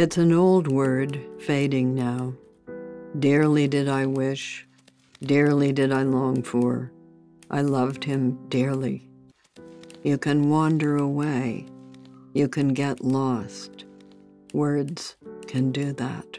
It's an old word, fading now. Dearly did I wish, dearly did I long for. I loved him dearly. You can wander away. You can get lost. Words can do that.